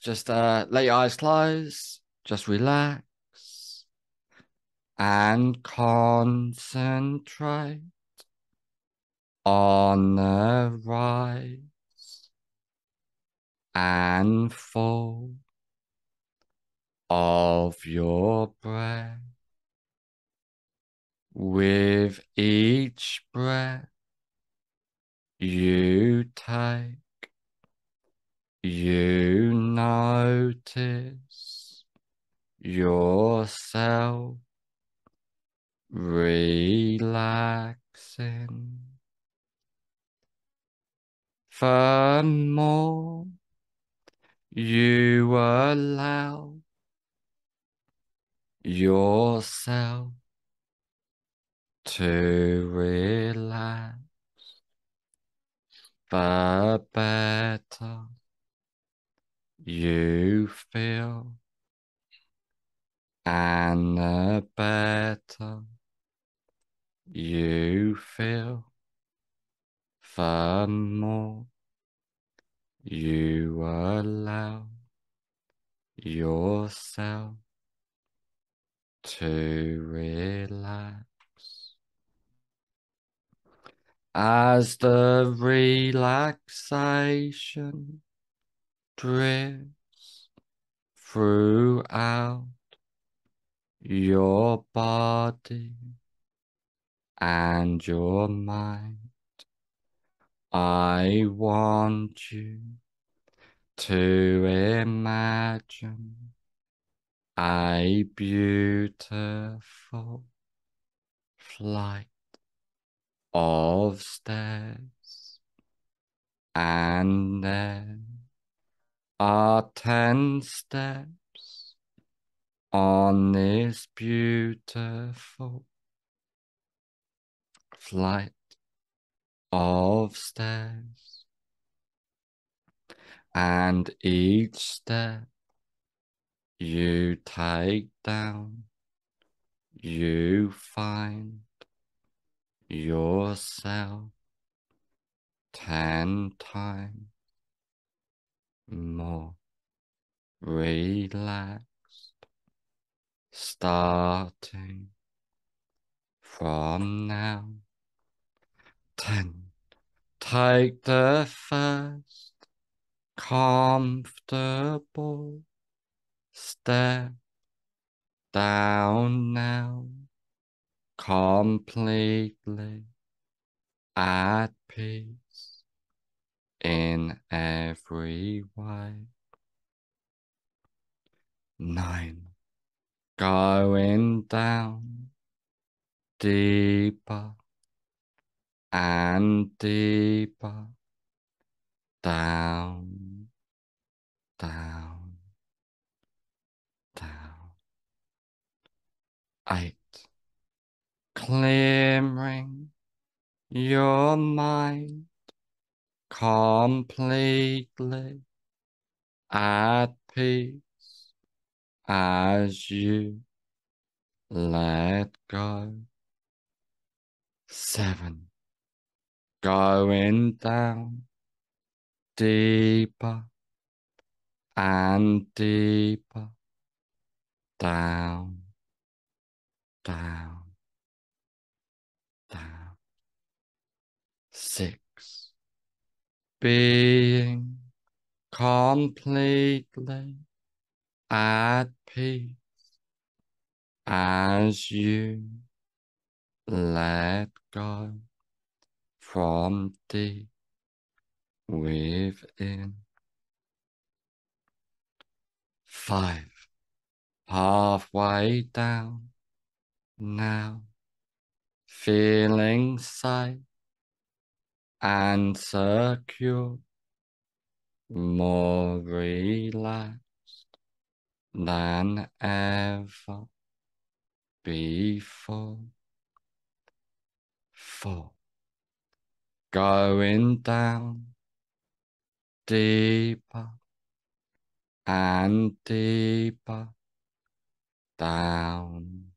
Just uh, let your eyes close. Just relax and concentrate on the rise and fall of your breath. With each breath you take, you notice yourself relaxing. The more you allow yourself to relax, the better you feel, and the better you feel, more you allow yourself to relax. As the relaxation drifts throughout your body and your mind, I want you to imagine a beautiful flight of stairs and then are ten steps on this beautiful flight of stairs. And each step you take down, you find yourself ten times more relaxed, starting from now. Ten. Take the first comfortable step down now, completely at peace in every way. Nine, going down deeper and deeper down, down, down. Eight, clearing your mind completely at peace as you let go. Seven, going down deeper and deeper down, down. Being completely at peace as you let go from deep within. Five, halfway down now, feeling safe and secure, more relaxed than ever before. Four, going down deeper and deeper down,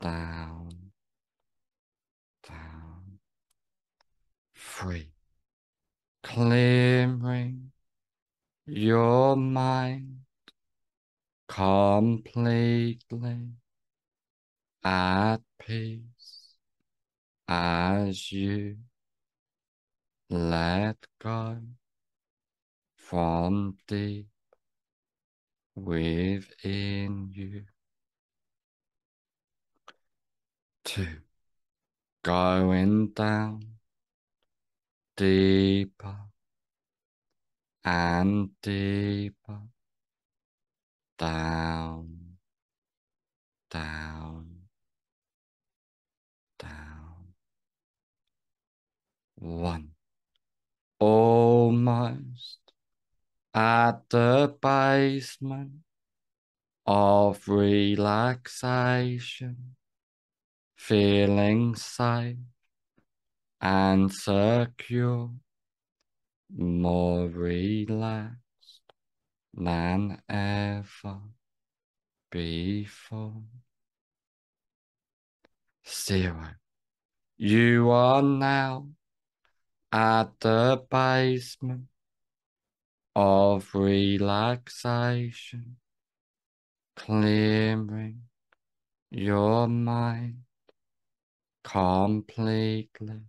down. Three, clearing your mind completely at peace as you let go from deep within you. Two, going down deeper and deeper down, down, down. One, almost at the basement of relaxation, feeling safe and secure, more relaxed than ever before. Zero. You are now at the basement of relaxation, clearing your mind completely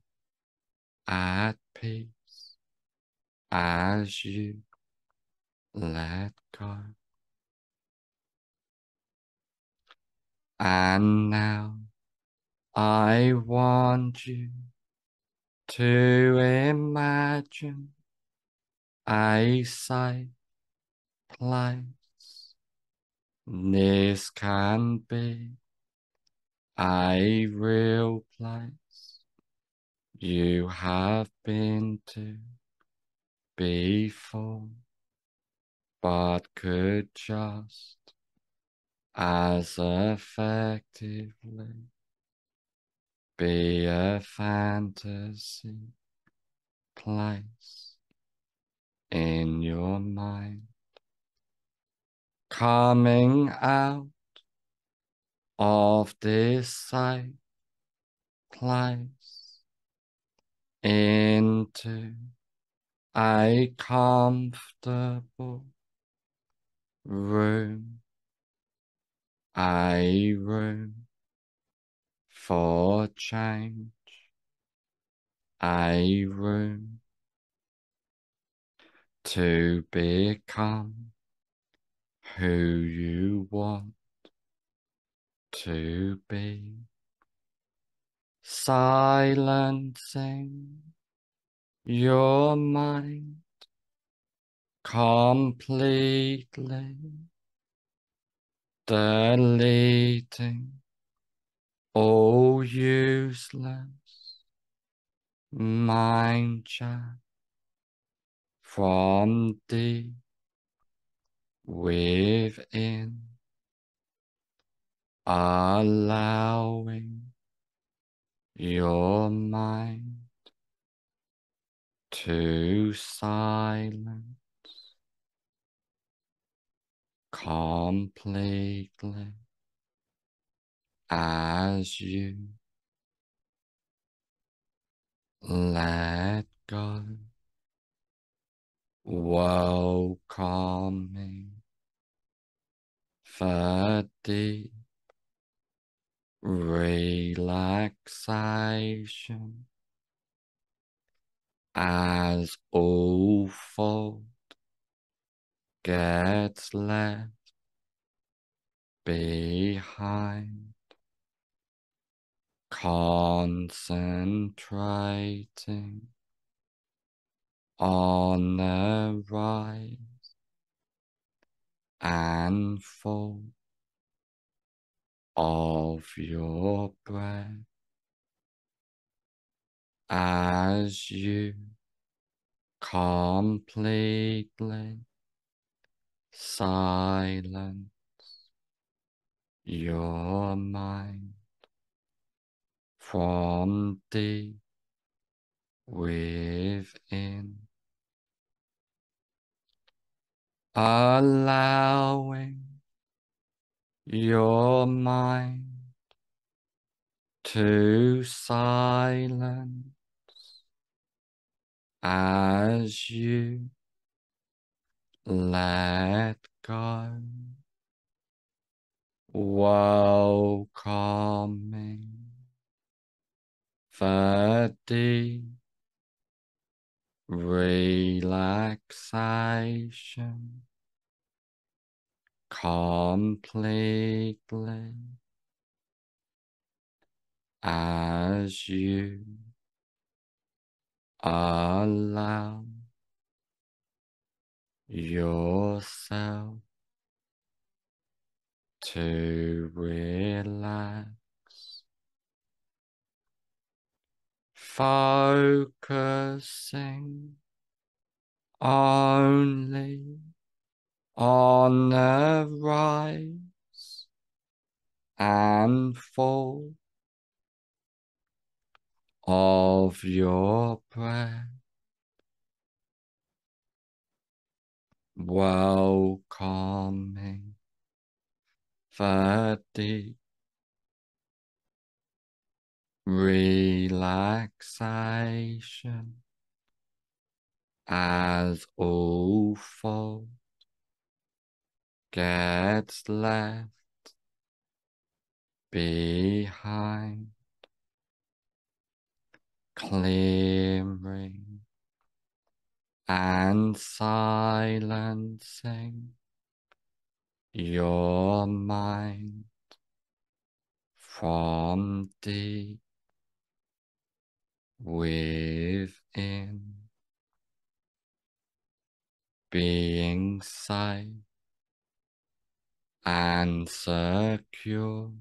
at peace as you let go. And now I want you to imagine a safe place. This can be a real place you have been to before, but could just as effectively be a fantasy place in your mind. Coming out of this safe place into a comfortable room, a room for change, a room to become who you want to be, silencing your mind completely, deleting all useless mind chat from deep within, allowing your mind to silence completely as you let go, welcoming deep relaxation as all fault gets left behind, concentrating on the rise and fall of your breath as you completely silence your mind from deep within, allowing your mind to silence as you let go, welcoming the deep relaxation completely as you allow yourself to relax, focusing only on the rise and fall of your breath. welcoming deep relaxation as all thought gets left behind, clearing and silencing your mind from deep within, being safe and secure,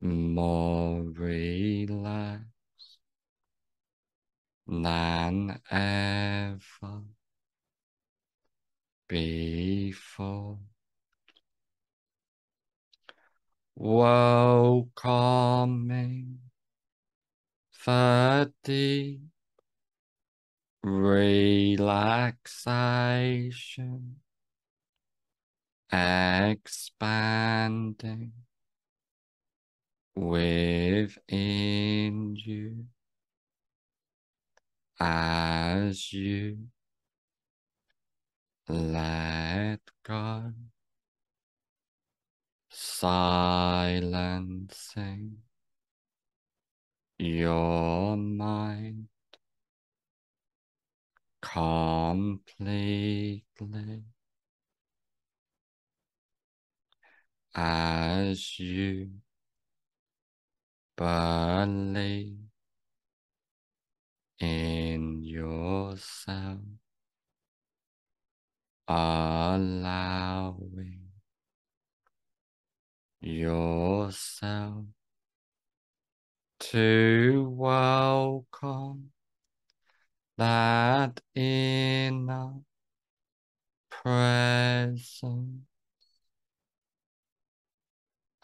more relaxed than ever before. Welcoming the deep relaxation, expanding within you as you let go, silencing your mind completely as you believe in yourself, allowing yourself to welcome that inner presence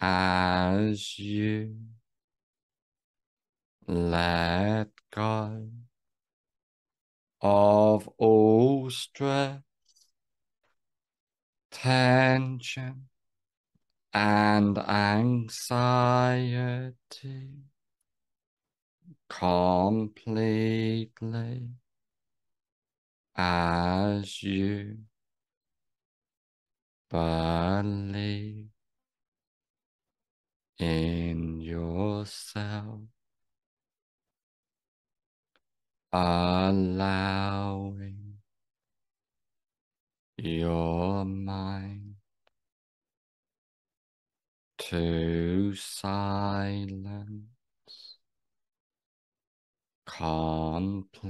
as you let go of all stress, tension, and anxiety completely as you believe in yourself. Allowing your mind to silence completely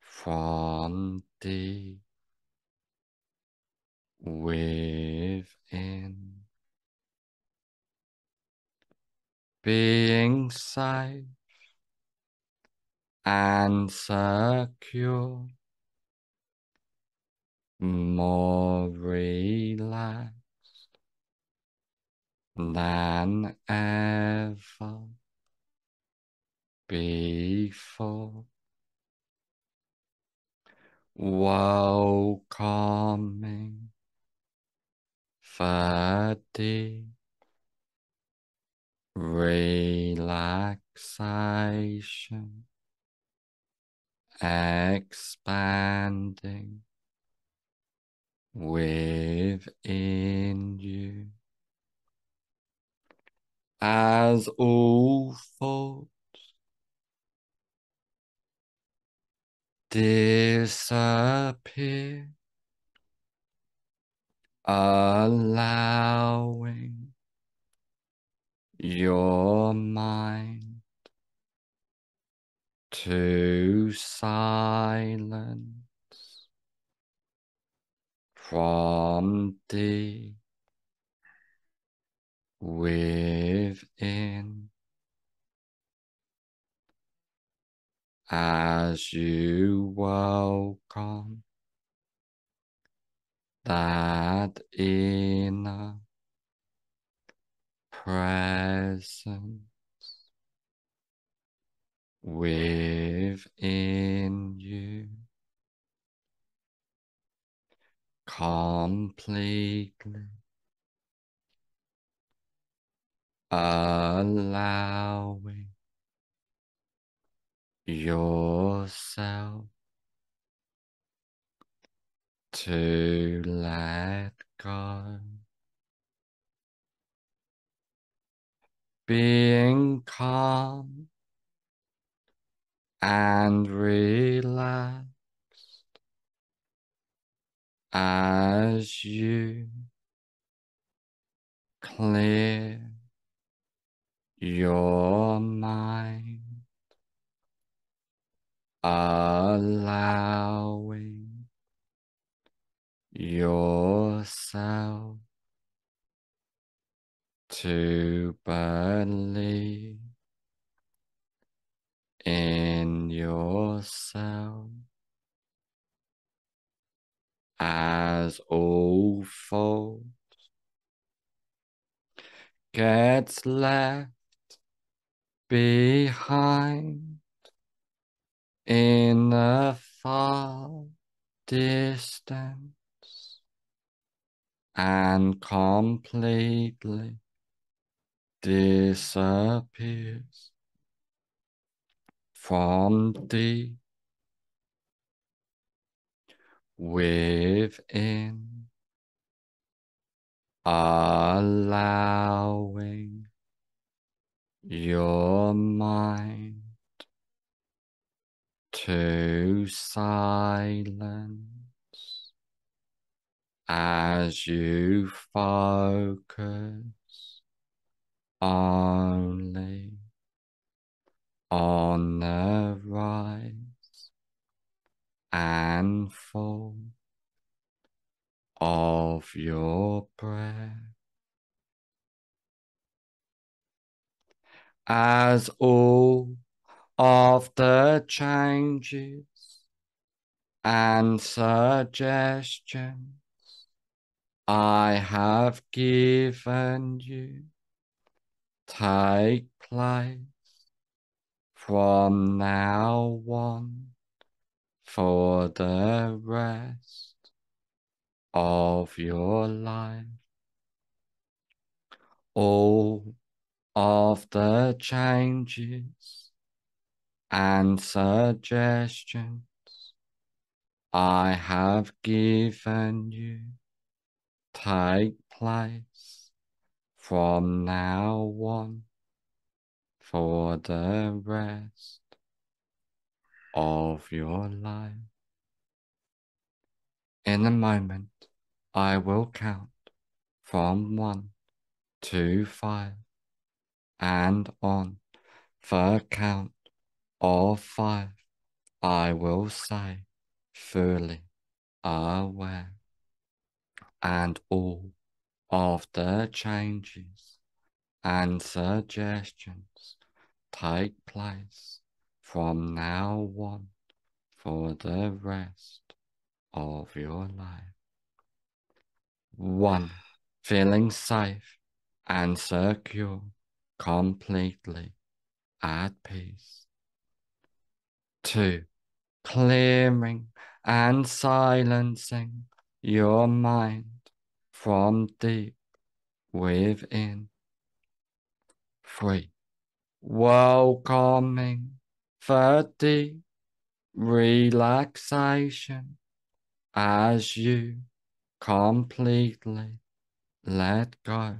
from deep within. Being safe and secure, more relaxed than ever before. Welcoming deep relaxation expanding within you. As all thoughts disappear, allowing your mind to silence from deep within. As you welcome that inner presence within you. Completely allowing yourself to let go, being calm and relaxed as you clear your mind, allowing yourself to believe in yourself as all fault gets left behind in the far distance and completely disappears from deep within, allowing your mind to silence as you focus only on the rise and fall of your breath. As all of the changes and suggestions I have given you take place from now on for the rest of your life. All of the changes and suggestions I have given you take place from now on for the rest of your life. In a moment, I will count from one to five, and on the count of five, I will say fully aware and all the changes and suggestions take place from now on for the rest of your life. One, feeling safe and secure, completely at peace. Two, clearing and silencing your mind from deep within. Three, welcoming deep relaxation as you completely let go.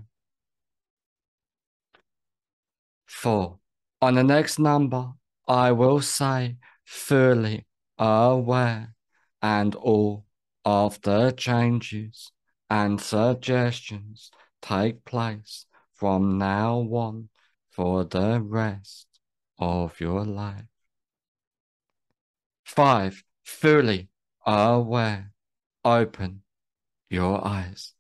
Four. On the next number, I will say fully aware and all of the changes and suggestions take place from now on for the rest of your life. Five, fully aware. Open your eyes.